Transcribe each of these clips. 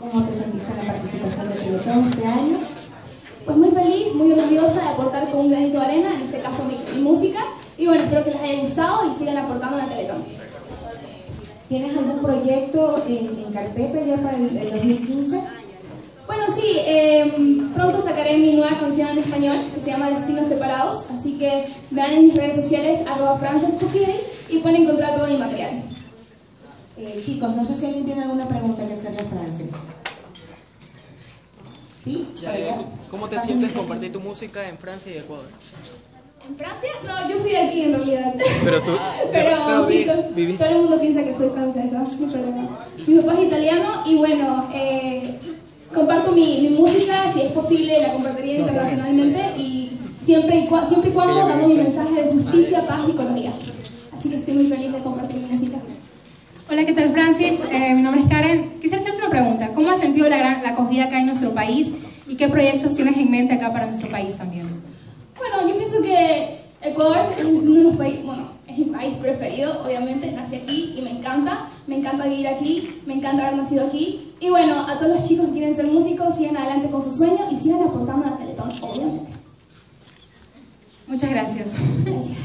¿Cómo te sentiste en la participación de Teletón este año? Pues muy feliz, muy orgullosa de aportar con un granito de arena, en este caso mi, mi música. Y bueno, espero que les haya gustado y sigan aportando en la Teletón. ¿Tienes algún proyecto en, en carpeta ya para el, el 2015? Bueno, sí, eh, pronto sacaré mi nueva canción en español que se llama Destinos Separados, así que vean en mis redes sociales arroba y pueden encontrar todo mi material. Eh, chicos, no sé si alguien tiene alguna pregunta que hacerle a Frances. ¿Sí? Ya. ¿Cómo te sientes un compartir tu música en Francia y Ecuador? ¿En Francia? No, yo soy de aquí en realidad. Pero tú, Pero, pero sí, vi- todo el mundo piensa que soy francesa, no problema. Mi papá es italiano y bueno, eh, comparto mi, mi música, si es posible la compartiría internacionalmente y siempre y, cua- siempre y cuando dando en mensaje de justicia, paz y ecología. Así que estoy muy feliz de compartir mi música. Hola, ¿qué tal Francis? Eh, mi nombre es Karen. Quisiera hacerte una pregunta. ¿Cómo has sentido la, gran, la acogida acá en nuestro país y qué proyectos tienes en mente acá para nuestro país también? Bueno, yo pienso que Ecuador es uno de los países, bueno, es mi país preferido, obviamente, nací aquí y me encanta, me encanta vivir aquí, me encanta haber nacido aquí. Y bueno, a todos los chicos que quieren ser músicos, sigan adelante con su sueño y sigan aportando a Teletón, obviamente. Muchas gracias. Gracias.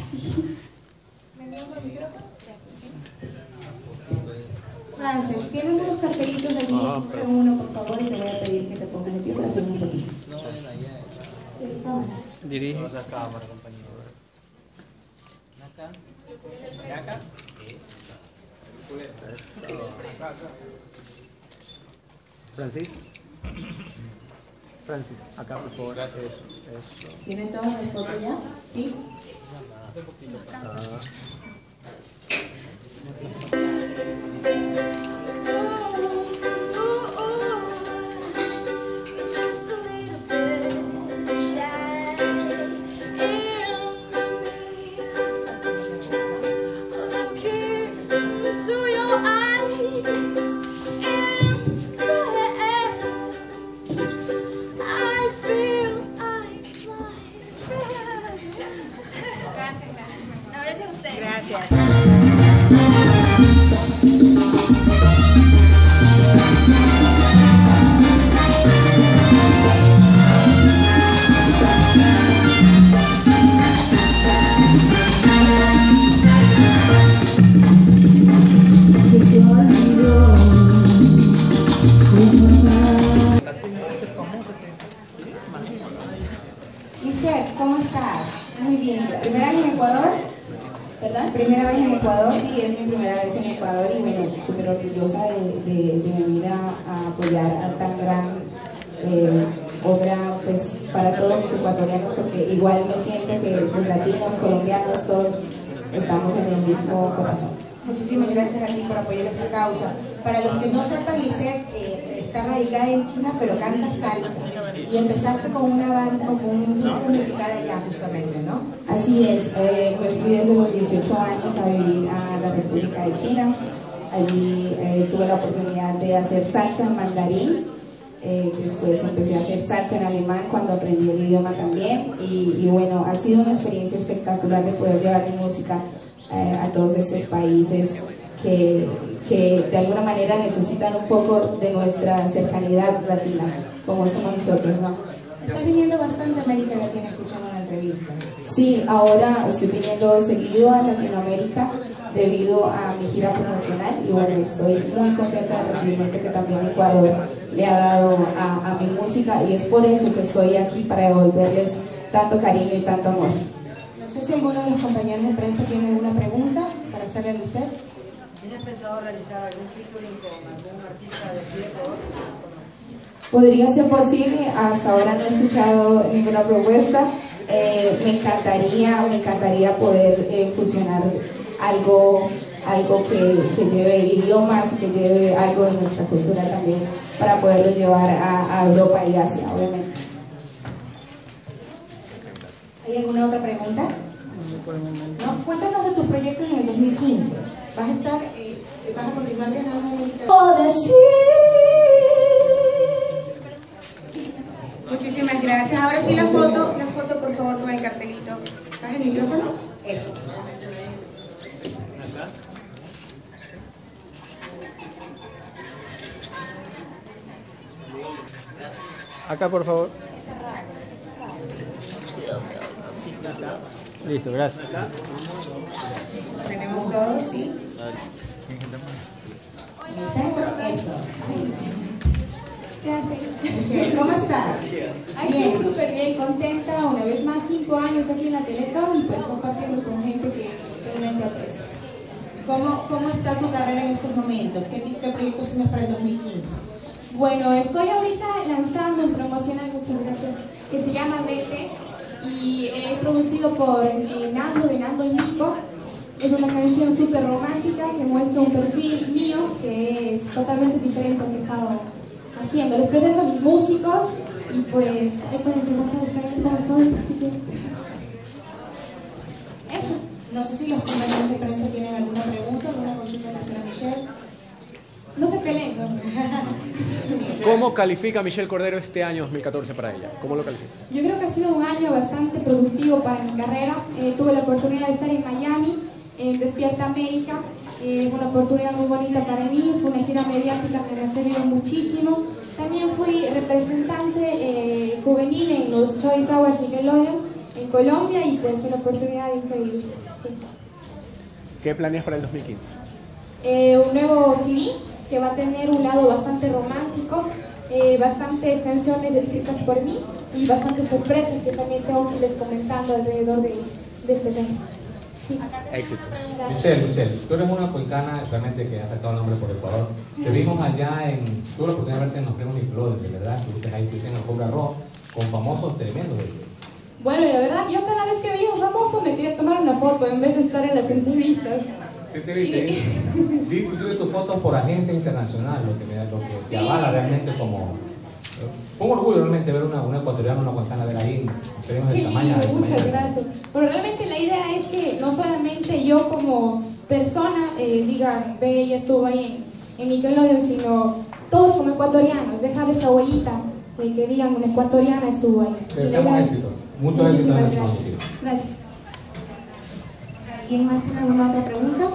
Frances, tienen unos cartelitos allí, Ah, coge uno por favor y te voy a pedir que te pongas de pie para hacer unas fotitos. Eh, cámara. Dirige. Francis. Francis, acá por favor. Gracias. Eso. ¿Tienen todas las fotos ya? ¿Sí? Just ¿Primera vez en Ecuador? Sí, es mi primera vez en Ecuador y bueno, súper orgullosa de, de, de venir a, apoyar a tan gran eh, obra pues para todos los ecuatorianos porque igual me siento que los latinos, colombianos, todos estamos en el mismo corazón. Muchísimas gracias a ti por apoyar esta causa. Para los que no sepan, Lisette eh, está radicada en China, pero canta salsa. Y empezaste con una banda, con un grupo musical allá justamente, ¿no? Así es, eh, me fui desde los 18 años a vivir a la República de China. Allí eh, tuve la oportunidad de hacer salsa en mandarín. Eh, después empecé a hacer salsa en alemán cuando aprendí el idioma también. Y, y bueno, ha sido una experiencia espectacular de poder llevar mi música eh, a todos estos países que, que de alguna manera necesitan un poco de nuestra cercanidad latina, como somos nosotros, ¿no? Estás viniendo bastante a América Latina escuchando la entrevista. Sí, ahora estoy viniendo seguido a Latinoamérica debido a mi gira promocional y bueno, estoy muy contenta del recibimiento que también Ecuador le ha dado a, a mi música y es por eso que estoy aquí para devolverles tanto cariño y tanto amor. No sé si alguno de los compañeros de prensa tiene alguna pregunta para hacerle a Lisette. ¿Tienes pensado realizar algún featuring con algún artista de aquí de Ecuador? Podría ser posible, hasta ahora no he escuchado ninguna propuesta. Eh, me encantaría, me encantaría poder eh, fusionar algo, algo que, que lleve idiomas, que lleve algo de nuestra cultura también, para poderlo llevar a, a Europa y Asia, obviamente. ¿Hay alguna otra pregunta? No, cuéntanos de tus proyectos en el 2015. ¿Vas a estar, eh, vas a continuar viajando a América? Muchísimas gracias. Ahora sí la foto, la foto por favor con el cartelito. ¿Estás el micrófono? Eso. Acá, por favor. Listo, gracias. Tenemos todos, sí. Eso. Michelle, ¿cómo estás? Aquí súper bien, contenta, una vez más, cinco años aquí en la Teletón y pues compartiendo con gente que realmente aprecio. ¿Cómo, ¿Cómo está tu carrera en estos momentos? ¿Qué, tipo de proyectos tienes para el 2015? Bueno, estoy ahorita lanzando un promocional, muchas gracias, que se llama Vete y es producido por eh, Nando de Nando y Nico. Es una canción súper romántica que muestra un perfil mío que es totalmente diferente al que estaba haciendo. Les presento a mis músicos y pues ahí pueden preguntar cómo son, así que eso. No sé si los compañeros de prensa tienen alguna pregunta, alguna consulta para hacer a Michelle. No se peleen, ¿no? ¿Cómo califica Michelle Cordero este año 2014 para ella? ¿Cómo lo califica? Yo creo que ha sido un año bastante productivo para mi carrera. Eh, tuve la oportunidad de estar en Miami, en Despierta América. Eh, fue una oportunidad muy bonita para mí, fue una gira mediática que me ha servido muchísimo. También fui representante eh, juvenil en los Choice Awards Nickelodeon en Colombia y pues una oportunidad increíble. sí. ¿Qué planeas para el 2015? Eh, un nuevo CD que va a tener un lado bastante romántico, eh, bastantes canciones escritas por mí y bastantes sorpresas que también tengo que irles comentando alrededor de, de este mes. Sí. Éxito. Michelle, Michelle, tú eres una colcana realmente que ha sacado el nombre por Ecuador. Te vimos allá en. Tuve la oportunidad de verte en los premios Nickelodeon, de verdad. Estuviste ahí, estuviste en el Cobra Rock con famosos tremendos. Bueno, y la verdad, yo cada vez que veía un famoso me quería tomar una foto en vez de estar en las entrevistas. Sí, te vi, te vi. Vi inclusive tus fotos por agencia internacional, lo que, me, lo que te avala realmente como. Fue un orgullo realmente ver una, una ecuatoriana, una colcana, ver ahí Qué del tamaño. muchas gracias. Pero realmente la idea es que no solamente yo como persona eh, diga, ve, ella estuvo ahí en, en Nickelodeon, sino todos como ecuatorianos, dejar esa huellita de que digan una ecuatoriana estuvo ahí. Deseamos éxito, mucho éxito en el próximo. Gracias. ¿Alguien más tiene alguna otra pregunta?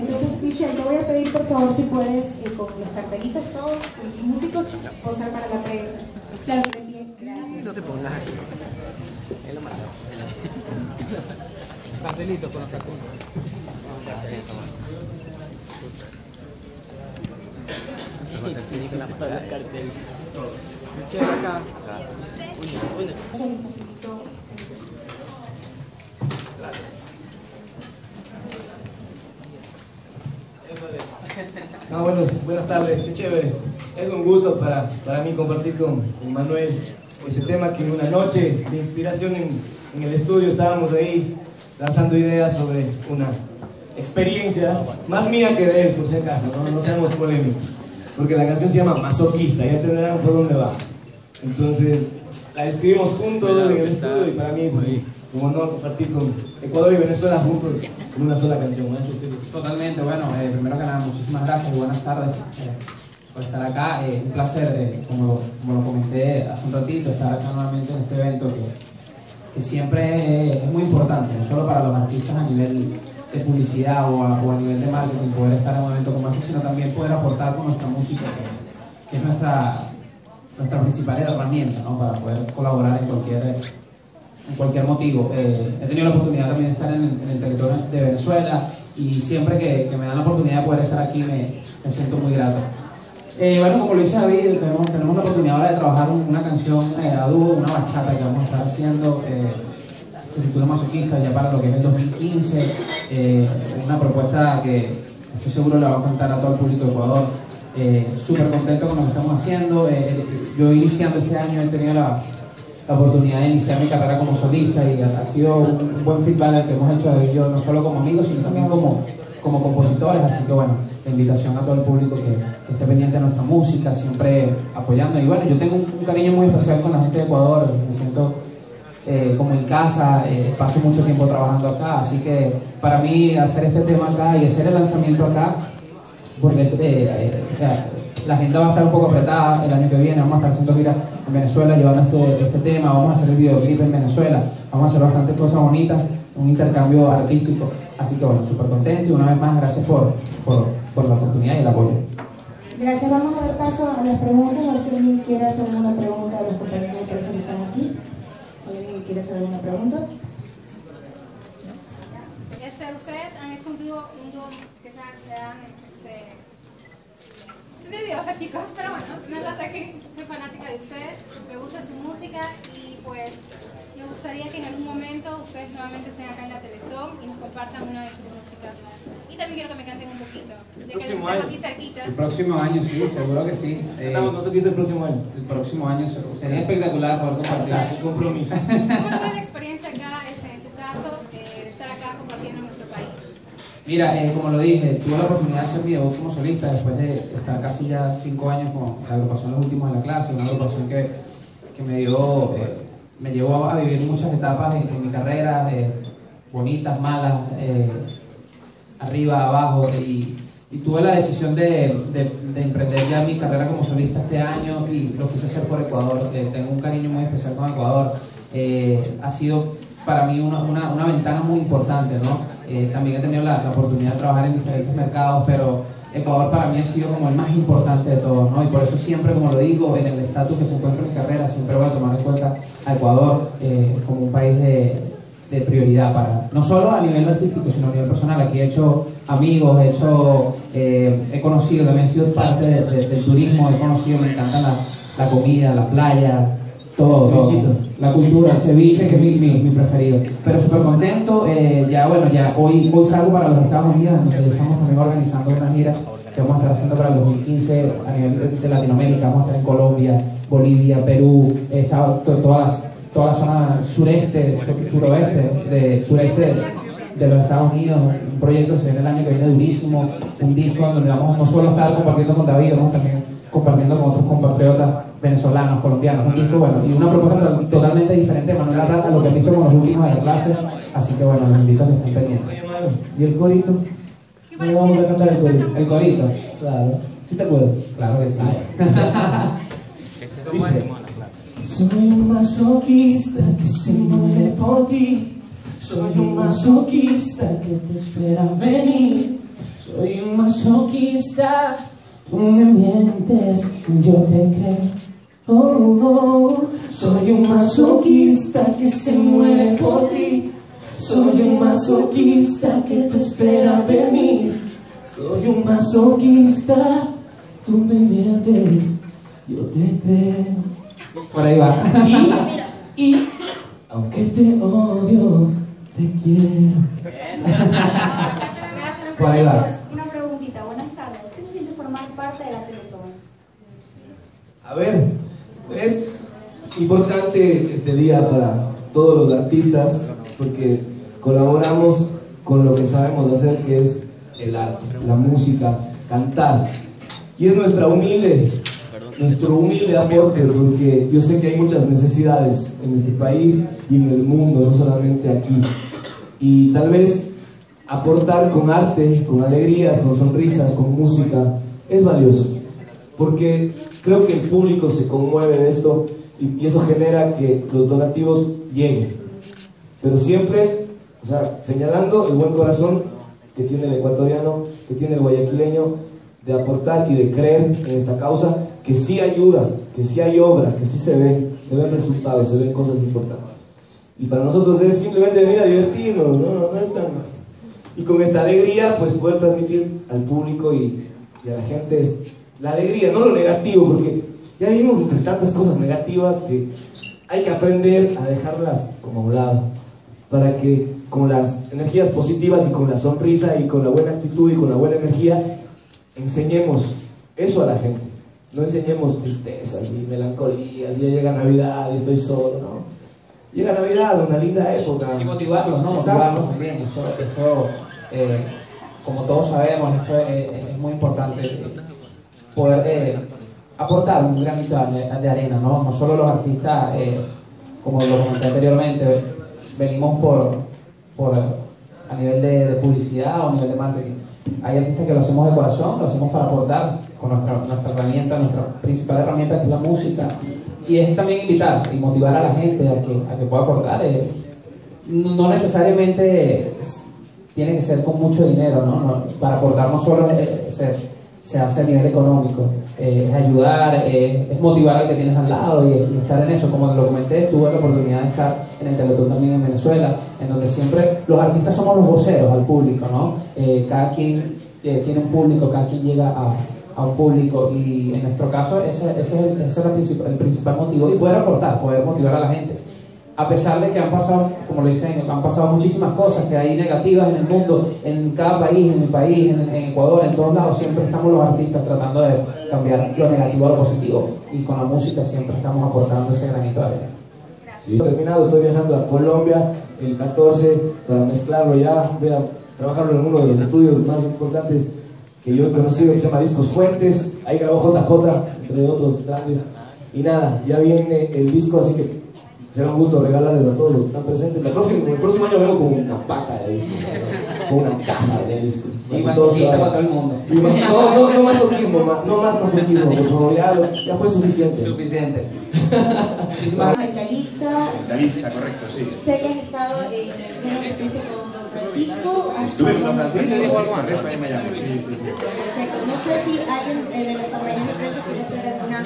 Entonces, Michelle, te voy a pedir por favor si puedes, eh, con los cartelitos todos, con los músicos, posar para la prensa. Claro, de pie. No te pongas así. Es lo más. Cartelito con los cartelitos. Acá. Michelle, Ah, buenos, buenas tardes, qué chévere. Es un gusto para, para mí compartir con, con Manuel ese tema que en una noche de inspiración en, en el estudio estábamos ahí lanzando ideas sobre una experiencia más mía que de él, por si acaso, no, no seamos polémicos. Porque la canción se llama Masoquista, ya entenderán por dónde va. Entonces, la escribimos juntos en el estudio y para mí, pues, un honor compartir con Ecuador y Venezuela juntos en una sola canción. Totalmente, bueno, eh, primero que nada, muchísimas gracias y buenas tardes eh, por estar acá. Eh, un placer, eh, como, como lo comenté hace un ratito, estar acá nuevamente en este evento que, que siempre es muy importante, no solo para los artistas a nivel de publicidad o a, o a nivel de marketing, poder estar en un evento como este, sino también poder aportar con nuestra música, que, que es nuestra, nuestra principal herramienta ¿no? para poder colaborar en cualquier en cualquier motivo. Eh, he tenido la oportunidad también de estar en, en el territorio de Venezuela y siempre que, que me dan la oportunidad de poder estar aquí me, me siento muy grato. Eh, bueno, como lo dice David, tenemos, tenemos la oportunidad ahora de trabajar un- una canción eh, a dúo, una bachata que vamos a estar haciendo. Eh, se titula Masoquista ya para lo que es el 2015. eh, una propuesta que estoy seguro le va a encantar a todo el público de Ecuador. Eh, Súper contento con lo que estamos haciendo. Yo iniciando este año he tenido la, la oportunidad de iniciar mi carrera como solista y ha, sido un, buen feedback el que hemos hecho y yo, no solo como amigos, sino también como, como compositores. Así que bueno, la invitación a todo el público que, esté pendiente de nuestra música, siempre apoyando. Y bueno, yo tengo un, un cariño muy especial con la gente de Ecuador, me siento eh, como en casa, eh, paso mucho tiempo trabajando acá, así que para mí hacer este tema acá y hacer el lanzamiento acá, porque eh, eh, la- agenda va a estar un poco apretada el año que viene, vamos a estar haciendo gira en Venezuela llevando este, este tema, vamos a hacer el videoclip en Venezuela, vamos a hacer bastantes cosas bonitas, un intercambio artístico, así que bueno, súper contento y una vez más gracias por, por, por la oportunidad y el apoyo. Gracias, vamos a dar paso a las preguntas. A ver si alguien quiere hacer alguna pregunta a los compañeros de prensa que están aquí. ¿Alguien quiere hacer alguna pregunta? Ese, ustedes han hecho un dúo, un dúo que se, se han... Se... Estoy nerviosa, chicos, pero bueno, no lo sé que soy fanática de ustedes, me gusta su música y pues me gustaría que en algún momento ustedes nuevamente estén acá en la Teletón y nos compartan una de sus músicas. Y también quiero que me canten un poquito, ya que estamos año. aquí cerquita. El próximo año, sí, seguro que sí. Eh, Estamos nosotros el próximo año. el próximo año se- sería espectacular poder compartir. El compromiso. ¿Cómo ha sido la experiencia acá, este, en tu caso, eh, de estar acá compartiendo en nuestro país? Mira, eh, como lo dije, tuve la oportunidad de hacer mi debut como solista después de estar casi ya cinco años con la agrupación Los Últimos de la Clase, una agrupación que, me dio, eh, me llevó a vivir muchas etapas en, mi carrera, bonitas, malas, eh, arriba, abajo, y, tuve la decisión de, de- de emprender ya mi carrera como solista este año y lo quise hacer por Ecuador. Tengo un cariño muy especial con Ecuador. Ha sido para mí una ventana muy importante, ¿no? Eh, también he tenido la, la oportunidad de trabajar en diferentes mercados, pero Ecuador para mí ha sido como el más importante de todos, ¿no? Y por eso siempre, como lo digo, en el estatus que se encuentra en mi carrera, siempre voy a tomar en cuenta a Ecuador eh, como un país de, de prioridad para, no solo a nivel artístico, sino a nivel personal. Aquí he hecho amigos, he hecho, eh, he conocido, también he sido parte de- de- del turismo, he conocido, me encanta la, la comida, la playa, todo, todo. La cultura, el ceviche, que es mi, mi, mi preferido. Pero súper contento, eh, ya bueno, ya hoy, hoy salgo para los Estados Unidos, en donde estamos también organizando una gira que vamos a estar haciendo para el 2015 a nivel de, Latinoamérica, vamos a estar en Colombia, Bolivia, Perú, eh, está to- toda la, toda la zona sureste, sur- suroeste, de, sureste de, los Estados Unidos, un proyecto que se viene el año que viene durísimo, un disco donde vamos no solo a estar compartiendo con David, vamos también compartiendo con otros compatriotas venezolanos, colombianos, un disco bueno, y una propuesta to- totalmente diferente de Manuel Arrata a lo que he visto con los últimos de la clase, así que bueno, los invito a que estén pendientes. ¿y el corito? ¿Cómo vamos a cantar el corito? El corito, Claro. ¿Sí te acuerdas? claro que sí. Dice, soy un masoquista que se muere por ti. Soy un masoquista que te espera venir. Soy un masoquista, tú me mientes, yo te creo. Oh, oh, soy un masoquista que se muere por ti. Soy un masoquista que te espera venir. Soy un masoquista, tú me mientes, yo te creo. Por ahí va. Y, y aunque te odio, te quiero. Por ahí va. Una preguntita, buenas tardes. ¿Qué se siente formar parte de la Teletón? A ver, es importante este día para todos los artistas porque colaboramos con lo que sabemos hacer, que es el arte, la música, cantar. Y es nuestra humilde, nuestro humilde aporte, porque yo sé que hay muchas necesidades en este país y en el mundo, no solamente aquí. Y tal vez aportar con arte, con alegrías, con sonrisas, con música, es valioso. Porque creo que el público se conmueve de esto y, eso genera que los donativos lleguen. Pero siempre, o sea, señalando el buen corazón que tiene el ecuatoriano, que tiene el guayaquileño, de aportar y de creer en esta causa, que sí ayuda, que sí hay obra, que sí se ven, se ven resultados, se ven cosas importantes. Y para nosotros es simplemente venir a divertirnos, no, no es tan... Y con esta alegría, pues poder transmitir al público y, y a la gente la alegría, no lo negativo, porque ya vivimos entre tantas cosas negativas que hay que aprender a dejarlas como a un lado, para que con las energías positivas y con la sonrisa y con la buena actitud y con la buena energía, enseñemos eso a la gente. No enseñemos tristezas y melancolías, y ya llega Navidad y estoy solo, ¿no? Llega Navidad, una linda época. Y motivarlos, ¿no? Motivarlos también. Esto, esto, eh, como todos sabemos, esto es, es muy importante. Eh, Poder eh, aportar un granito de, arena, ¿no? No solo los artistas, eh, como lo comenté anteriormente, venimos por, por a nivel de, de publicidad o a nivel de marketing. Hay artistas que lo hacemos de corazón, lo hacemos para aportar con nuestra, nuestra herramienta, nuestra principal herramienta que es la música. Y es también invitar y motivar a la gente a que, a que pueda aportar. eh, no necesariamente es- tiene que ser con mucho dinero, ¿no? No, para aportar no solo es ser se hace a nivel económico. Eh, es ayudar, eh, es motivar al que tienes al lado y, estar en eso. Como lo comenté, tuve la oportunidad de estar en el Teletón también en Venezuela, en donde siempre los artistas somos los voceros al público, ¿no? Eh, cada quien tiene un público, cada quien llega a, un público y en nuestro caso ese, ese ese es el el principal motivo y poder aportar, poder motivar a la gente. A pesar de que han pasado, como lo dicen, han pasado muchísimas cosas que hay negativas en el mundo, en cada país, en mi país, en, en Ecuador, en todos lados, siempre estamos los artistas tratando de cambiar lo negativo a lo positivo y con la música siempre estamos aportando ese granito de arena. Sí. Terminado, estoy viajando a Colombia el 14 para mezclarlo ya, voy a trabajarlo en uno de los estudios más importantes que yo he conocido que se llama Discos Fuentes, ahí grabó JJ, entre otros grandes. Y nada, ya viene el disco, así que será un gusto regalarles a todos los que están presentes. El próximo, el próximo año vengo con una paca de discos, con una caja de discos. Y que saben. para todo el mundo. Y más- no, no, no masoquismo, ma- no más masoquismo, por favor, ya, fue suficiente. Suficiente. Mentalista, Mentalista, correcto, sí. sé que has estado en el que estuviste con Don Francisco. Estuve con Don Francisco, correcto, en Miami, sí, sí, sí. Perfecto. No sé si alguien eh, de los compañeros de prensa quiere hacer alguna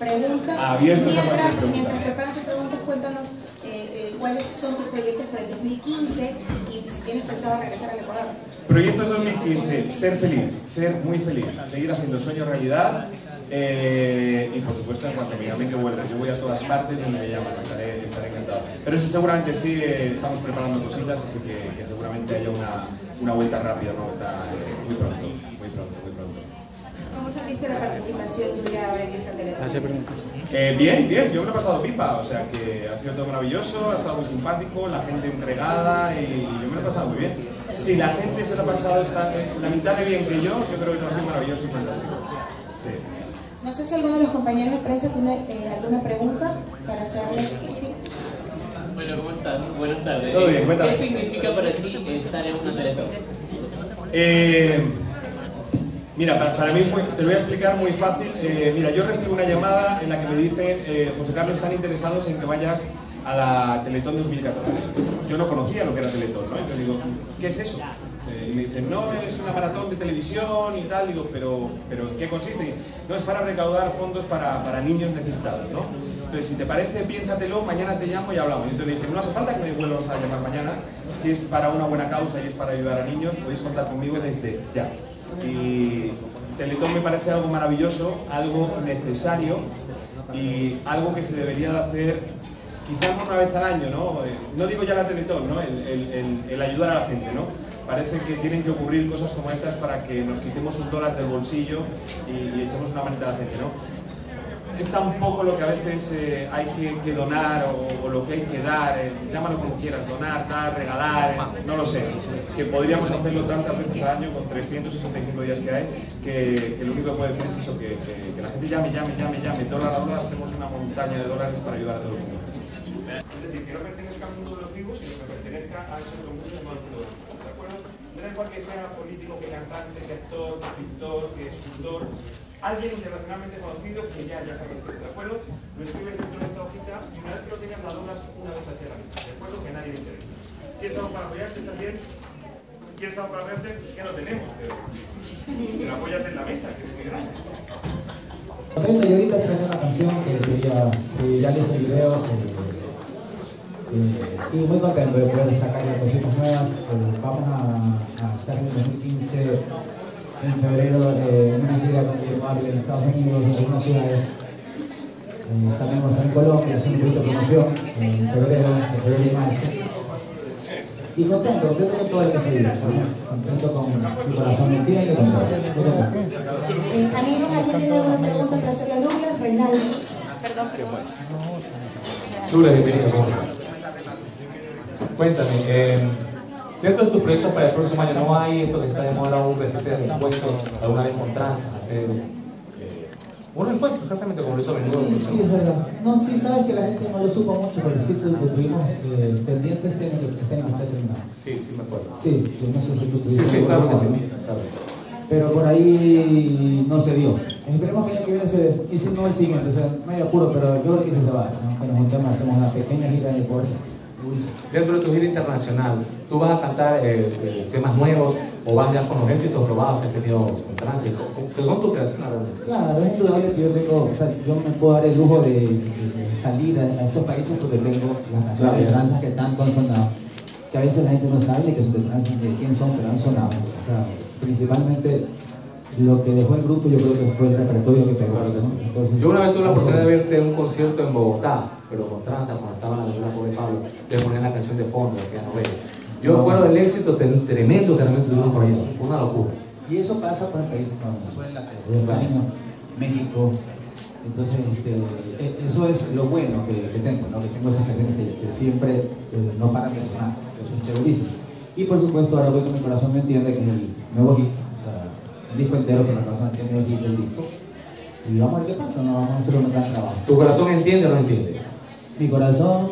pregunta. Abiertos a cualquier mientras, preparan sus preguntas, cuéntanos eh, eh, cuáles son tus proyectos para el 2015 y si tienes pensado regresar al Ecuador. Proyectos 2015, ser feliz, ser muy feliz, seguir haciendo sueños realidad eh, y por supuesto en cuanto me llamen que vuelva. Yo voy a todas partes y me llaman, estaré, estaré encantado. Pero sí, seguramente sí, estamos preparando cositas, así que, que seguramente haya una, una vuelta rápida, una vuelta muy pronto. ¿Cómo sentiste la participación tuya ahora en esta? Eh, bien, bien, yo me lo he pasado pipa, o sea que ha sido todo maravilloso, ha estado muy simpático, la gente entregada y yo me lo he pasado muy bien. Si la gente se lo ha pasado la mitad de bien que yo, yo creo que ha sido maravilloso y fantástico. Sí. No sé si alguno de los compañeros de prensa tiene eh, alguna pregunta para hacerle. Bueno, ¿cómo estás? Buenas tardes. Todo bien, cuéntame. ¿Qué significa para ti estar en una teletón? Eh, mira, para, mí te lo voy a explicar muy fácil. Eh, mira, yo recibo una llamada en la que me dicen, eh, José Carlos, están interesados en que vayas a la Teletón 2014. Yo no conocía lo que era Teletón, ¿no? Y yo digo, ¿qué es eso? Eh, y me dicen, no, es una maratón de televisión y tal. Digo, pero, pero ¿en qué consiste? Y, no, es para recaudar fondos para, para niños necesitados, ¿no? Entonces, si te parece, piénsatelo, mañana te llamo y hablamos. Y entonces le dicen, no hace falta que me vuelvas a llamar mañana. Si es para una buena causa y es para ayudar a niños, podéis contar conmigo desde ya. Y Teletón me parece algo maravilloso, algo necesario y algo que se debería de hacer quizás una vez al año, ¿no? Eh, No digo ya la Teletón, ¿no? El- el ayudar a la gente, ¿no? Parece que tienen que ocurrir cosas como estas para que nos quitemos un dólar del bolsillo y, y echemos una manita a la gente, ¿no? Es tan poco lo que a veces eh, hay que, que donar o, o lo que hay que dar, eh, llámalo como quieras, donar, dar, regalar, eh, no lo sé, que podríamos hacerlo tantas veces al año con 365 días que hay, que, que lo único que puedo decir es eso, que, que- la gente llame, llame, llame, llame, dólar a dólar, hacemos una montaña de dólares para ayudar a todo el mundo. Es decir, que no pertenezca al mundo de los vivos, sino que pertenezca a otro mundo de los ¿de acuerdo? No da igual que sea político, que cantante, que actor, que pintor, que escultor, alguien internacionalmente conocido que ya haya fallecido, ¿de acuerdo? Lo escribes dentro de esta hojita y una vez que lo tengas la donas una vez así a la vida, ¿de acuerdo? Que nadie le interesa. ¿Quieres algo para apoyarte también? ¿Quieres algo para verte? Es que no tenemos, pero, pero apóyate en la mesa, que es muy grande. Contento y ahorita tengo una canción que, que ya, que ya le hice el video eh, y muy contento de poder sacar las cositas nuevas. Vamos a, a estar en el 2015 en febrero eh, en una gira con Guillermo Ávila en Estados Unidos, en algunas ciudades. Eh, también vamos a estar en Colombia haciendo un poquito de promoción en febrero, en febrero y marzo. Y contento, contento con todo lo que se vive, ¿no? contento con tu corazón metido y. Muy contento. Eh, amigos, ¿alguien tiene alguna pregunta para hacerle a Douglas? Reinaldo. Perdón. Chula, bienvenido. ¿cómo estás? Cuéntame, eh, dentro de tus proyectos para el próximo año, ¿no hay esto que está de moda aún, de de encuentros, alguna vez con trans, hacer eh, un encuentro exactamente como lo hizo menudo? Sí, sí, es verdad. No, sí, sabes que la gente no lo supo mucho, pero sí tu- que tuvimos eh, pendientes este año que este año está terminado. Sí, sí me acuerdo. Sí, sí, no sé si tú Sí, sí, claro que sí. claro. Pero por ahí no se dio. Esperemos que el año que viene se, y si no el siguiente, o sea, medio apuro, pero yo creo que se va. ¿no? Que nos juntemos, hacemos una pequeña gira de Ecuador. Dentro de tu gira internacional, ¿tú vas a cantar eh, eh, temas nuevos o van ya con los éxitos probados que has tenido con tránsito? ¿Qué son tus creaciones realmente? Claro, es indudable que yo tengo, o sea, yo me puedo dar el lujo de, de- salir a, a estos países porque tengo las canciones de danza que tanto han sonado, que a veces la gente no sabe que son de ni de quién son, pero han sonado. O sea, principalmente lo que dejó el grupo yo creo que fue el repertorio que pegó. ¿no? Entonces, Yo una vez tuve la oportunidad de verte en un concierto en Bogotá, pero con tranza, cuando estaba en la avenida Pobre Pablo, le ponían la canción de fondo, que ya no veo. Yo me acuerdo del éxito tremendo que realmente tuvieron por fue una locura. Y eso pasa por países como Venezuela, España, México. Entonces, este, e- eso es lo bueno que, que tengo, ¿no? que tengo esas canciones que, que siempre eh, no paran de sonar. Es chéverísimo. Y por supuesto, ahora voy con mi corazón me entiende que es el nuevo hit, o sea, el disco entero que mi corazón entiende el hit del disco. Y vamos a ver qué pasa, no vamos a hacer un gran trabajo. ¿Tu corazón entiende o no entiende? Mi corazón,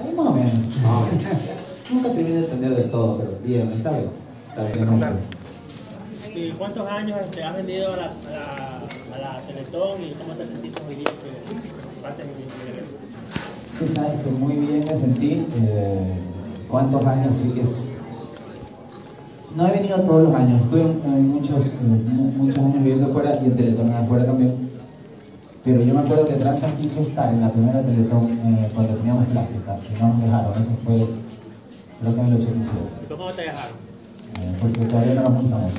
ahí más o menos. Nunca terminé de entender del todo, pero bien, está bien. Está bien. ¿Y cuántos años este, has vendido a la, a, la, a la Teletón y cómo te sentiste hoy día que parte de mi Sí, sabes que muy bien me sentí. eh, ¿Cuántos años sí que es? No he venido todos los años, estuve en, en muchos, eh, mu- muchos años viviendo afuera y en Teletón afuera también. Pero yo me acuerdo que Transa quiso estar en la primera Teletón eh, cuando teníamos plástica y no nos dejaron. Eso fue, creo que en el 87, ¿Cómo te dejaron? eh, porque todavía no muy famoso.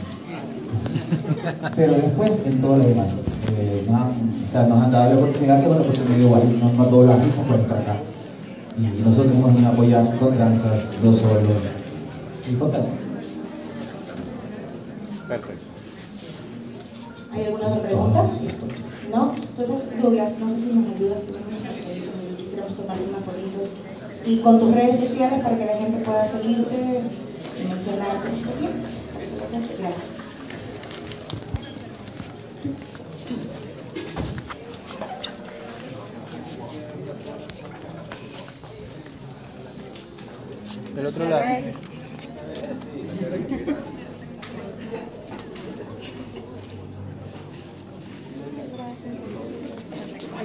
Pero después en todo lo demás. eh, nos, o sea, nos han dado la oportunidad que bueno, porque me dio igual, no nos dobla mismo por estar acá. Y nosotros hemos venido a apoyar con tranzas, los solos y con tal. Perfecto. ¿Hay alguna otra pregunta? ¿No? Entonces, Douglas, no sé si nos ayudas, quisiéramos tomar unas fotitos. Y con tus redes sociales para que la gente pueda seguirte y mencionarte. ¿Está bien? Gracias. Del otro lado.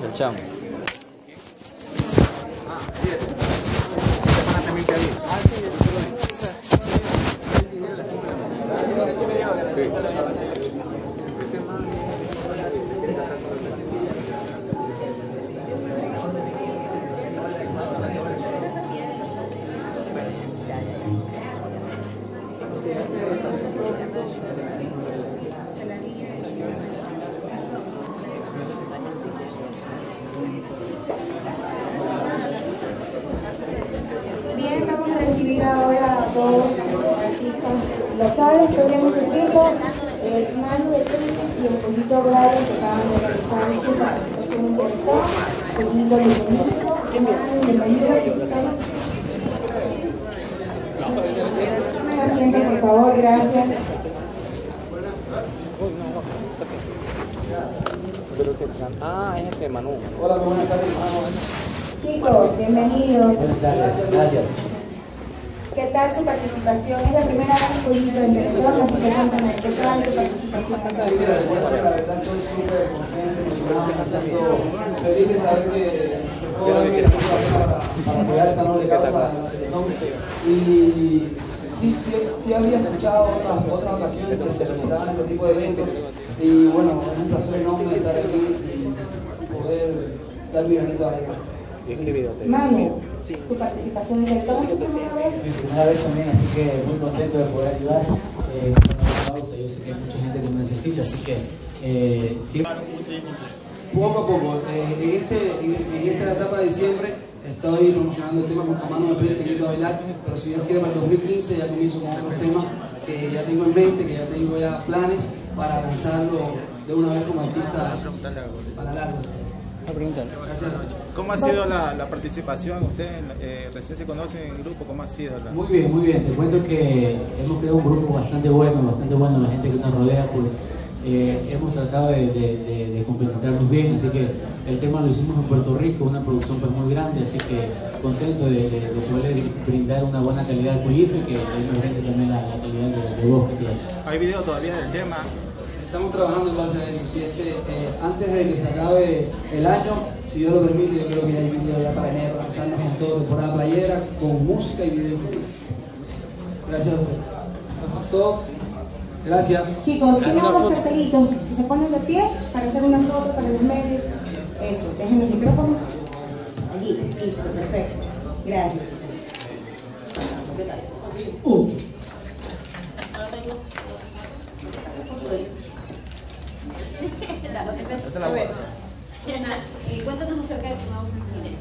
del chamo. Bien, locales, podríamos decirlo. Es Manu de Tenis y el Pollito Bravo que acaban de realizar su participación en Teletón. Pollito bienvenido. Manu, bienvenido. Tomen asiento, por favor, gracias. Ah, es este Manu. Hola, buenas tardes. Chicos, bienvenidos. Gracias. ¿Qué ¿Qué tal su participación? Es la primera vez que en Teletón, así que cuéntame, ¿qué tal tu participación acá? Sí, mira, la verdad estoy súper contento, emocionado, me siento feliz de saber que puedo dar mi para, para apoyar esta noble causa. Y sí, sí, sí había escuchado otras, otras ocasiones que se realizaban este tipo de eventos y bueno, es un placer enorme estar aquí y poder dar mi granito de arena. Manu, tu participación en Teletón es tu primera vez. Mi primera vez también, así que muy contento de poder ayudar. Eh, causa. Yo sé que hay mucha gente que lo necesita, así que eh, sí. Poco a poco, eh, en, este, en, en esta etapa de diciembre estoy promocionando el tema con Comando Me Pide Te Grito a Bailar, pero si Dios quiere para el 2015 ya comienzo con otros temas que ya tengo en mente, que ya tengo ya planes para lanzarlo de una vez como artista para largo. ¿Cómo ha sido la, la participación? ¿Usted eh, recién se conoce en el grupo? ¿Cómo ha sido? La... Muy bien, muy bien. Te cuento que hemos creado un grupo bastante bueno, bastante bueno. La gente que nos rodea, pues eh, hemos tratado de, de, de, de complementarnos bien. Así que el tema lo hicimos en Puerto Rico, una producción pues muy grande. Así que contento de, de, de poder brindar una buena calidad de pollito y que nos rente también la, la calidad de, de voz que tiene. ¿Hay video todavía del tema? Estamos trabajando en base a eso. Si este, eh, antes de que se acabe el año, si Dios lo permite, yo creo que ya hay video ya para enero, lanzarnos en toda temporada playera, con música y video. Gracias a usted. Eso es todo. Gracias. Chicos, tenemos los cartelitos. Si se ponen de pie para hacer una foto para los medios. Eso, dejen los micrófonos. Allí, listo, perfecto. Gracias. Uh. Y cuéntanos acerca de tu nuevo sencillo.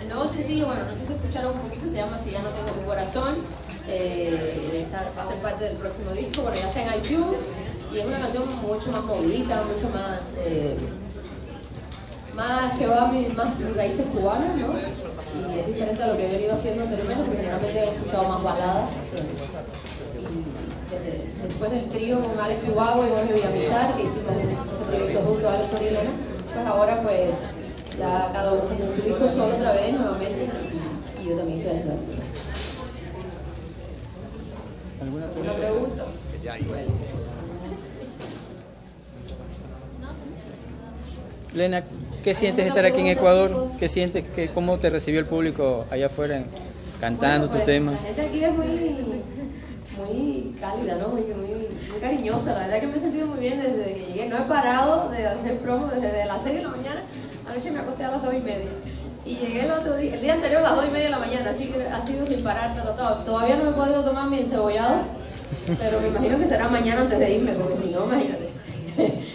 El nuevo sencillo, bueno, no sé si escucharon un poquito, se llama Si ya no tengo tu corazón. Eh, está- va a ser parte del próximo disco, bueno, ya está en iTunes y es una canción mucho más movidita, mucho más, eh, más que va a mis, más mis raíces cubanas, ¿no? Y es diferente a lo que he venido haciendo anteriormente, porque generalmente he escuchado más baladas. Y desde- después del trío con Alex Ubago y Jorge Villamizar, que hicimos ese proyecto junto a Alex Orilena, pues ahora pues ya cada uno haciendo su disco solo otra vez nuevamente y, y yo también estoy haciendo. ¿Alguna ¿Una pregunta? Lena, ¿qué sientes estar aquí en Ecuador? ¿Qué sientes? Que, ¿Cómo te recibió el público allá afuera cantando Bueno, tu pues, tema? La gente aquí es muy, muy cálida, ¿no? Muy, muy, muy cariñosa. La verdad que me he sentido muy bien desde que llegué. No he parado de hacer promo desde las 6 de la mañana. Anoche me acosté a las 2 y media. Y llegué el otro día, el día anterior a las 2 y media de la mañana, así que ha sido sin parar, tratado. Todavía no he podido tomar mi encebollado, pero me imagino que será mañana antes de irme, porque si no, imagínate.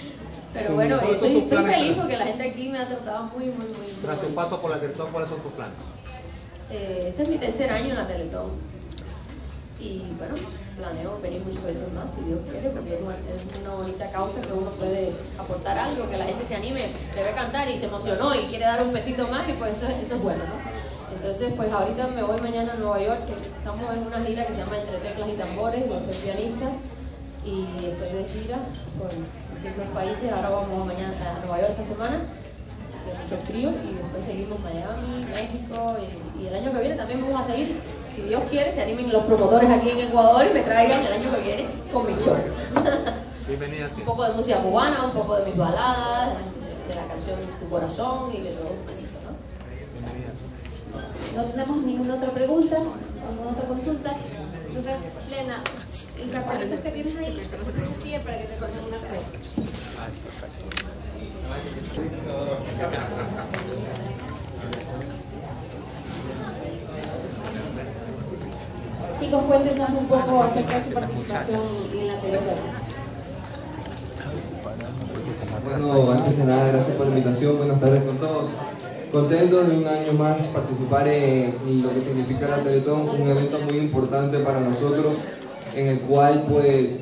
Pero bueno, ¿Cuáles son estoy, feliz porque la gente aquí me ha tratado muy, muy, muy, muy Tras tu paso por la Teletón, ¿cuáles son tus planes? eh, este es mi tercer año en la Teletón. Y bueno, planeo venir muchas veces más, si Dios quiere, porque es una, es bonita causa que uno puede aportar algo, que la gente se anime, te ve cantar y se emocionó y quiere dar un besito más, y pues eso, eso es bueno, ¿no? Entonces, pues ahorita me voy mañana a Nueva York, que estamos en una gira que se llama Entre Teclas y Tambores, yo soy pianista y estoy de gira por distintos países, ahora vamos mañana a Nueva York esta semana hace mucho frío y después seguimos Miami, México y el año que viene también vamos a seguir. Si Dios quiere, se animen los promotores aquí en Ecuador y me traigan el año que viene con mi show. Bienvenida, un poco de música cubana, un poco de mis baladas, de la canción Tu Corazón y de todo un poquito, ¿no? No tenemos ninguna otra pregunta, ninguna otra consulta. Entonces, Lena, el cartelito que tienes ahí, te para que te tomen una foto. Chicos, cuéntenos un poco acerca de su participación en la televisión. Bueno, antes que nada, gracias por la invitación, buenas tardes con todos. Contentos de un año más participar en lo que significa la Teletón, un evento muy importante para nosotros, en el cual pues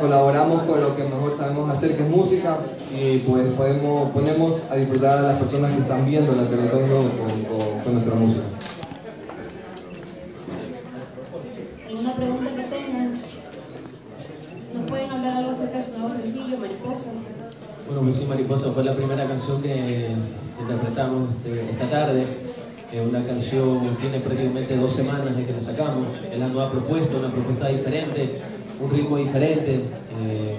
colaboramos con lo que mejor sabemos hacer, que es música, y pues podemos, ponemos a disfrutar a las personas que están viendo la Teletón ¿no? con, con- con nuestra música. ¿Alguna pregunta que tengan? ¿Nos pueden hablar algo acerca de su nuevo sencillo, Mariposa? Sí, Mariposa fue la primera canción que interpretamos este, esta tarde. Eh, una canción tiene prácticamente dos semanas de que la sacamos. Es la nueva propuesta, una propuesta diferente, un ritmo diferente, eh,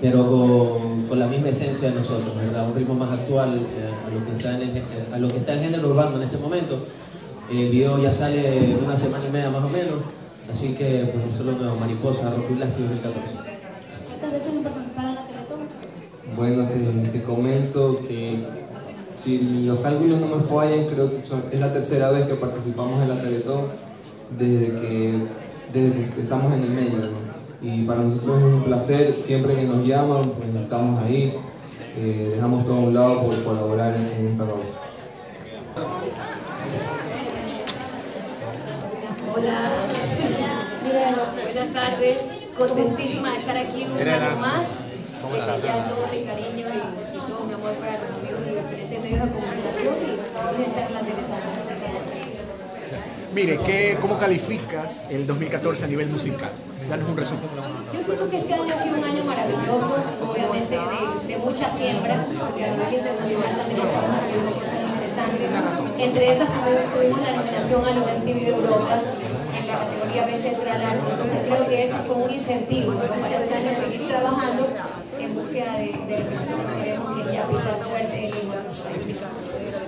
pero con, la misma esencia de nosotros, ¿verdad? Un ritmo más actual eh, a, lo que está en el, que está el urbano en este momento. El video ya sale una semana y media más o menos, así que pues eso es lo nuevo, Mariposa, Rock y Plástico 2014. ¿Cuántas? Bueno, te, te comento que si los cálculos no me fallan, creo que son- es la tercera vez que participamos en la Teletón desde que, desde que estamos en el medio. ¿no? Y para nosotros es un placer, siempre que nos llaman, pues estamos ahí, eh, dejamos todo a un lado por colaborar en, en esta causa. Hola, buenas tardes. Contentísima de estar aquí un año más. ¿Cómo la Desde ya todo mi cariño y, y todo mi amor para los amigos de diferentes medios de comunicación y de estar en la Teletón. Mire, ¿qué, ¿cómo calificas el 2014 a nivel musical? Danos un resumen. Yo siento que este año ha sido un año maravilloso, obviamente de, de mucha siembra, porque a nivel internacional también estamos haciendo cosas interesantes. Entre esas tuvimos la nominación a los MTV de Europa en la categoría B Central entonces creo que ese fue un incentivo ¿no? para este año seguir trabajando de, de lo que nosotros queremos, que ya pisar fuerte en nuestros países.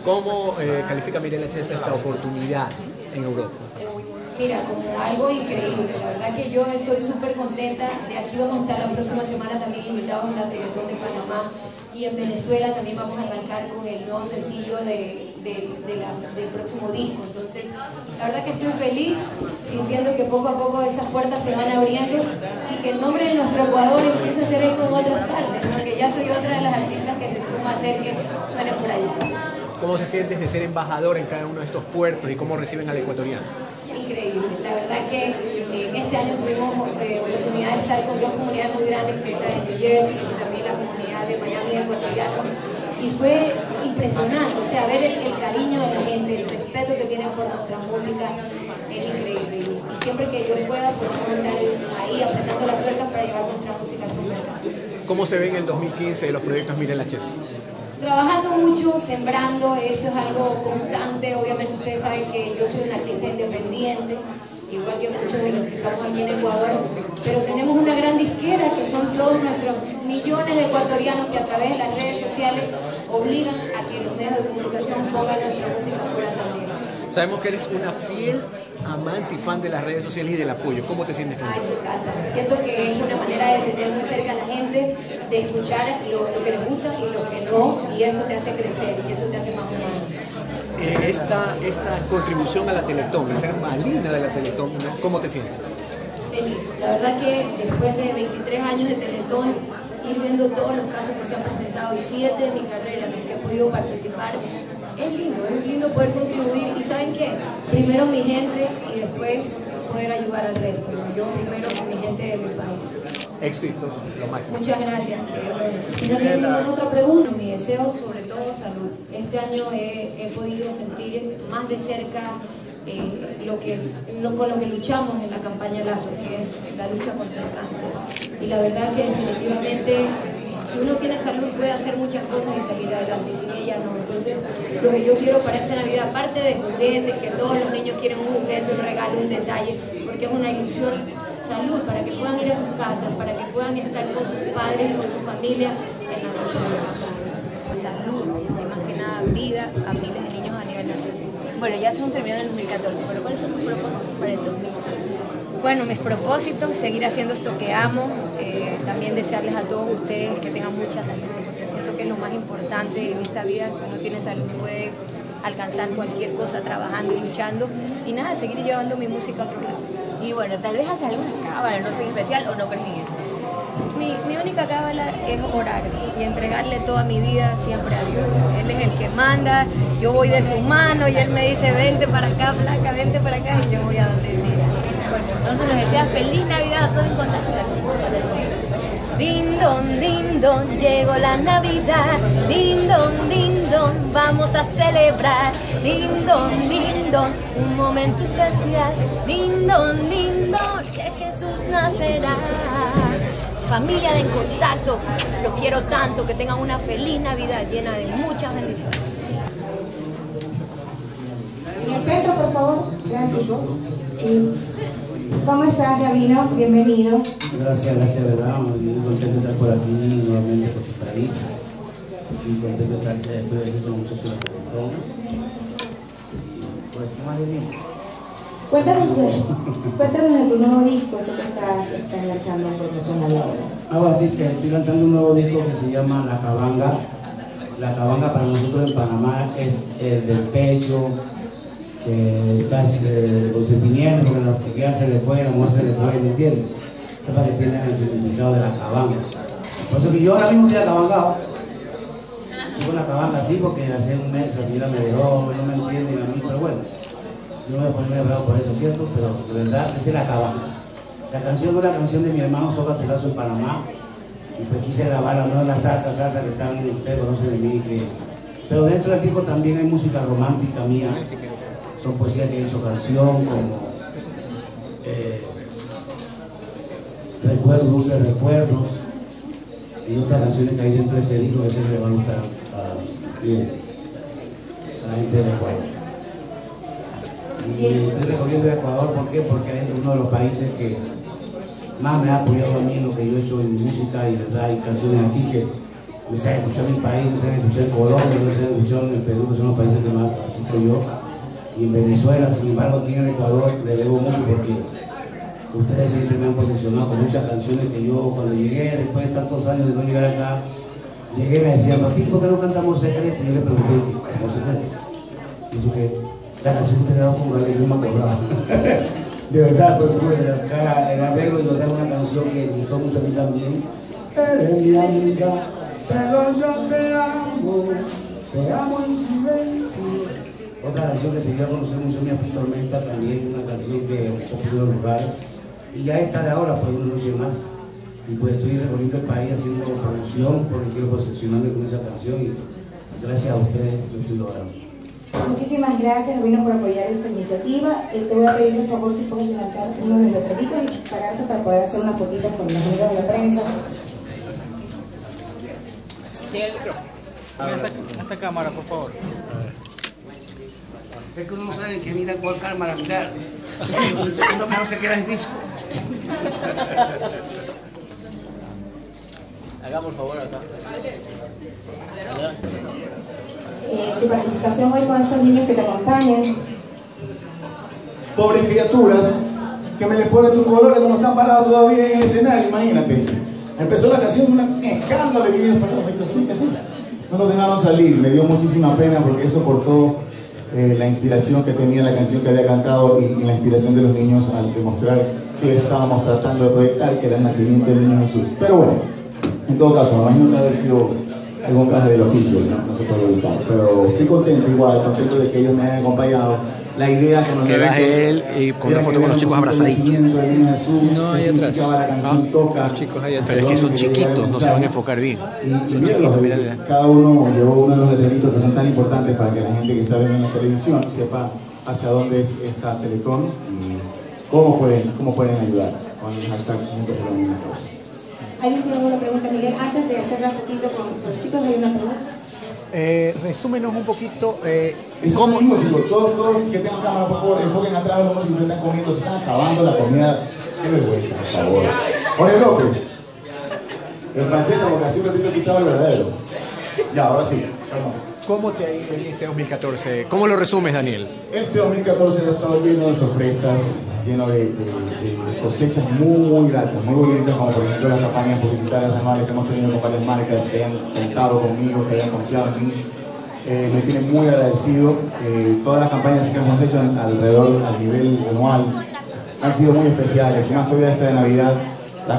¿Cómo eh, califica Mirela Chesa esta oportunidad en Europa? Mira, como algo increíble, la verdad que yo estoy súper contenta. De aquí vamos a estar la próxima semana también invitados en la Teletón de Panamá y en Venezuela también vamos a arrancar con el nuevo sencillo de, de- de la- del próximo disco. Entonces, la verdad que estoy feliz, sintiendo que poco a poco esas puertas se van abriendo y que el nombre de nuestro Ecuador empieza a ser eco en otras partes, ¿no? que ya soy otra de las artistas que se suma a hacer que suene por allá. ¿Cómo se sientes de ser embajador en cada uno de estos puertos y cómo reciben al ecuatoriano? increíble. La verdad que eh, este año tuvimos eh, oportunidad de estar con dos comunidades muy grandes, que es la de New Jersey y también la comunidad de Miami de ecuatorianos. Y fue impresionante, o sea, ver el, el cariño de la gente, el respeto que tienen por nuestra música, es increíble. Y siempre que yo pueda, a estar ahí apretando las tuercas para llevar nuestra música a sus mercados. ¿Cómo se ve en el 2015 de los proyectos Mirela Chesa? Trabajando mucho, sembrando, esto es algo constante. Obviamente ustedes saben que yo soy una artista independiente, igual que muchos de los que estamos aquí en Ecuador, pero tenemos una gran disquera que son todos nuestros millones de ecuatorianos que a través de las redes sociales obligan a que los medios de comunicación pongan nuestra música fuera también. Sabemos que eres una fiel amante y fan de las redes sociales y del apoyo. ¿Cómo te sientes con Ay, eso? me encanta. Siento que es una manera de tener muy cerca a la gente, de escuchar lo, lo que les gusta y lo que no, y eso te hace crecer y eso te hace más humano. Eh, esta, esta contribución a la Teletón, de ser malina de la Teletón, ¿no? ¿cómo te sientes? feliz. La verdad que después de 23 años de Teletón, ir viendo todos los casos que se han presentado y siete de mi carrera en los que he podido participar, es lindo, es lindo poder contribuir. Y ¿saben qué? Primero mi gente y después poder ayudar al resto. Yo primero con mi gente de mi país. Éxitos, lo máximo. Muchas gracias. Si no tienen ninguna otra pregunta, mi deseo sobre todo salud. Este año he, he podido sentir más de cerca eh, lo que, con lo que luchamos en la campaña Lazo, que es la lucha contra el cáncer. Y la verdad que definitivamente si uno tiene salud puede hacer muchas cosas y salir adelante, y sin ella no. Entonces, lo que yo quiero para esta Navidad, aparte de juguetes, que todos los niños quieren un juguete, un regalo, un detalle, porque es una ilusión, salud, para que puedan ir a sus casas, para que puedan estar con sus padres con su familia en la noche de Navidad. salud más que nada vida a miles Bueno, ya estamos terminando el 2014, pero ¿cuáles son tus propósitos para el 2015? Bueno, mis propósitos, seguir haciendo esto que amo, eh, también desearles a todos ustedes que tengan mucha salud, porque siento que es lo más importante en esta vida, si uno tiene salud puede alcanzar cualquier cosa trabajando y luchando, y nada, seguir llevando mi música a otros lados. Y bueno, tal vez haces alguna cábala, no sé, en especial o no crees en eso. Mi, mi única cábala es orar y entregarle toda mi vida siempre a Dios. Manda, yo voy de su mano y Él me dice, vente para acá, flaca, vente para acá y yo voy a donde Él diga. Entonces nos deseas feliz Navidad a todos en contacto. Din don, din don, llegó la Navidad. Din don, vamos a celebrar. Din don, un momento especial. Din don, que Jesús nacerá. Familia de En Contacto, los quiero tanto, que tengan una feliz Navidad llena de muchas bendiciones. En el centro, por favor. Gracias. Sí. ¿Cómo estás, Gabino? Bienvenido. Gracias, gracias, verdad. Muy contento de estar por aquí nuevamente por tu país. Muy contento de estar aquí después de con muchachos de la Teletón. Y pues, ¿qué más de mí? Cuéntanos cuéntanos de tu nuevo disco, eso que estás, estás lanzando en promoción a la que estoy lanzando un nuevo disco que se llama La Cabanga. La Cabanga para nosotros en Panamá es el despecho, que estás eh, sentimiento, porque la familia se le fue, la mujer se le fue, ¿me entiendes? Sepa que tiene el significado de la cabanga. Por eso que yo ahora mismo estoy acabangado. Digo la cabanga así porque hace un mes la señora me dejó, no me entienden a mí, pero bueno. No voy a ponerme bravo por eso, ¿cierto? Pero de verdad, es la cabanga. La canción es una canción de mi hermano Soca Telazo en Panamá. Y pues quise grabarla, no la salsa, salsa que están, ustedes conocen de mí. Que... Pero dentro del disco también hay música romántica mía. Son poesías que he hecho canción, como eh, Recuerdos, Dulces Recuerdos. Y otras canciones que hay dentro de ese disco que le van a gustar a, bien, a la gente del Ecuador. Y estoy recorriendo Ecuador, ¿por qué? Porque es uno de los países que más me ha apoyado a mí en lo que yo he hecho en música y verdad, hay canciones aquí que no se han escuchado en mi país, no se han escuchado en Colombia, no se han escuchado en el Perú, que son los países que más asisto yo. Y en Venezuela, sin embargo, aquí en Ecuador le debo mucho porque ustedes siempre me han posicionado con muchas canciones que yo cuando llegué, después de tantos años de no llegar acá, llegué y me decían, papi, ¿por qué no cantamos secreto? Y yo le pregunté, ¿cómo secreto? Dice que la canción que grabamos con Gabriel, yo me acordaba. de verdad, pues fue el arreglo y da una canción que me gustó mucho a mí también. Eres mi amiga, pero yo te amo, te amo en silencio. Otra canción que se dio a conocer mucho mi Tormenta, también una canción que ocurrió en lugar. Y ya está de ahora, por una noche más. Y pues estoy recorriendo el país haciendo promoción porque quiero posicionarme con esa canción y gracias a ustedes lo estoy logrando. Muchísimas gracias, Gabino, por apoyar esta iniciativa. Eh, te voy a pedir, por favor, si puedes levantar uno de los letreritos y pararte para poder hacer una fotito con los amigos de la prensa. Tiene el. Esta, esta cámara, por favor. Es que uno no sabe que mira cuál cámara mirar. Uno mejor se queda en disco. Hagamos el favor acá. Eh, tu participación hoy con estos niños que te acompañan. Pobres criaturas que me les ponen tus colores como están parados todavía en el escenario, imagínate. Empezó la canción, un escándalo y ellos parados. No nos dejaron salir, me dio muchísima pena porque eso cortó eh, la inspiración que tenía la canción que había cantado y, y, la inspiración de los niños al demostrar que estábamos tratando de proyectar, que era el nacimiento del niño Jesús. Pero bueno, en todo caso, me imagino que haber sido algún caso del oficio, ¿no? no se puede evitar. Pero estoy contento igual, contento de que ellos me hayan acompañado. La idea que nos Que baje él y con una foto con los chicos abrazaditos. No, ahí atrás. Toca, los chicos ahí atrás. Pero es que son chiquitos, no se van a enfocar bien. Y, y mírenlos, cada uno llevó uno de los letreritos que son tan importantes para que la gente que está viendo en la televisión sepa hacia dónde es esta Teletón y cómo pueden, cómo pueden ayudar con el hashtag Juntos por la misma causa. ¿Alguien tiene alguna pregunta, Miguel? Antes de hacer la fotito con, con los chicos, ¿hay una pregunta? Eh, resúmenos un poquito. Eh, Eso ¿cómo? mismo, chicos, todos, todos que tengan cámara, por favor, enfoquen atrás a los hombres si ustedes están comiendo, se están acabando la comida. Qué vergüenza, por favor. Jorge López. El francés, como que hace un ratito aquí estaba el verdadero. Ya, ahora sí, perdón. ¿Cómo te ha ido este 2014? ¿Cómo lo resumes, Daniel? Este 2014 ha estado lleno de sorpresas, lleno de, cosechas muy, muy gratas, muy bonitas, como por ejemplo las campañas publicitarias anuales que hemos tenido con varias marcas que hayan contado conmigo, que hayan confiado en mí. Eh, me tiene muy agradecido. Eh, todas las campañas que hemos hecho alrededor, a nivel anual, han sido muy especiales. Y más todavía esta de Navidad,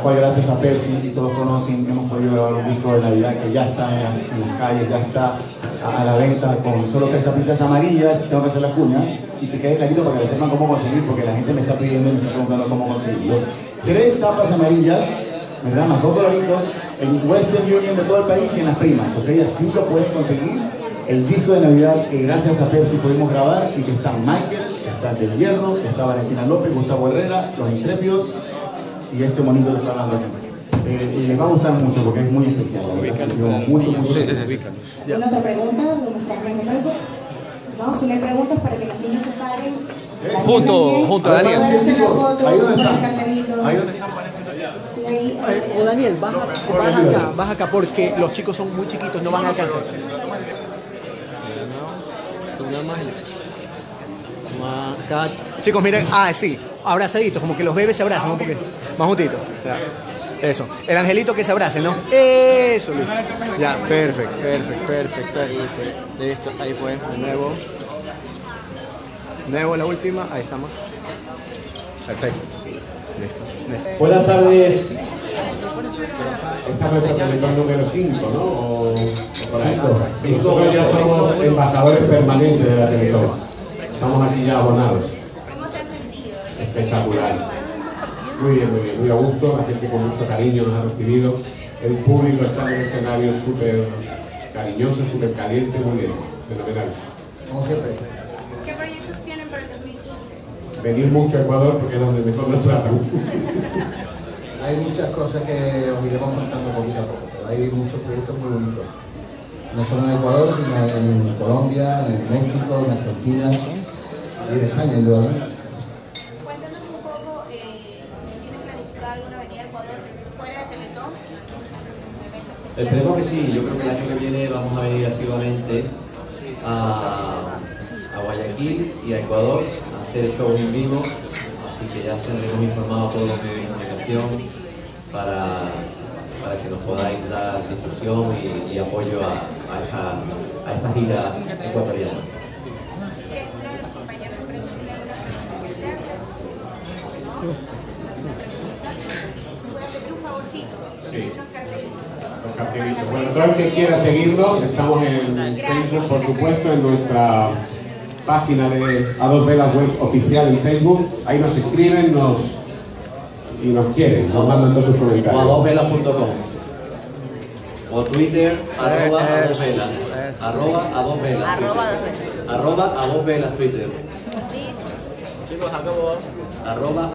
gracias a Pepsi, y todos conocen, hemos podido grabar un disco de Navidad que ya está en las, calles, ya está a, la venta con solo tres tapitas amarillas. Tengo que hacer la cuña y que quede clarito para que sepan cómo conseguir, porque la gente me está pidiendo y me está preguntando cómo conseguirlo. Tres tapas amarillas, ¿verdad? Más dos dolaritos en Western Union de todo el país y en las primas, ¿ok? Así lo puedes conseguir. El disco de Navidad que gracias a Pepsi pudimos grabar y que está Michael, está Del Hierro, está Valentina López, Gustavo Herrera, Los Intrépidos y este monito que está hablando siempre. Eh, y les va a gustar mucho porque es muy especial. mucho, mucho. Sí, sí, sí, sí. ¿Una otra pregunta. Si no hay preguntas para que los niños se paren. Junto, junto a Daniel. Ahí donde están. Ahí donde están Sí, ahí, Eh, ahí. O Daniel, baja, baja acá, baja acá, porque los chicos son muy chiquitos, no van a alcanzar. Acá. Chicos, miren, ah, sí, abrazaditos, como que los bebés se abrazan un poquito, más juntitos. Ya. Eso, el angelito que se abrace, ¿no? Eso, Luis. Ya, perfecto, perfecto, perfecto. Ahí fue. Listo, ahí fue, de nuevo. De nuevo la última, ahí estamos. Perfecto. Listo. listo. Buenas tardes. Esta es nuestra Teletón número 5, ¿no? O, o por ahí. Nosotros ya somos embajadores permanentes de la Teletón. Estamos aquí ya abonados. ¿Cómo se han sentido? Espectacular. Muy bien, muy bien, muy a gusto. La gente con mucho cariño nos ha recibido. El público está en el escenario súper cariñoso, súper caliente, muy bien. Fenomenal. Como siempre. ¿Qué proyectos tienen para el 2015? Venir mucho a Ecuador porque es donde mejor nos tratan. Hay muchas cosas que os iremos contando poquito a poco, pero hay muchos proyectos muy bonitos. No solo en Ecuador, sino en Colombia, en México, en Argentina y en España, indudablemente. Cuéntanos un poco eh, si tienes planificado alguna venida a Ecuador fuera de Teletón. Esperemos que sí, yo creo que el año que viene vamos a venir asiduamente a, a Guayaquil y a Ecuador a hacer shows en vivo, así que ya tendremos informado a todos los medios de comunicación para, para que nos podáis dar difusión y, apoyo a, a esta, a esta gira ecuatoriana. No sé si alguno de los compañeros de prensa tiene alguna pregunta que hacerles. Pueden pedir un favorcito. Sí. Unos cartelitos. Los el que quiera seguirnos, estamos en Facebook, por supuesto, en nuestra página de A Dos Velas Web oficial en Facebook. Ahí nos escriben nos, y nos quieren, nos mandan todos sus O a comentarios. dosvelas.com o Twitter arroba a dos velas arroba a dos velas Arroba Twitter. dos velas. arroba a dos velas Twitter Chicos, acabó. arroba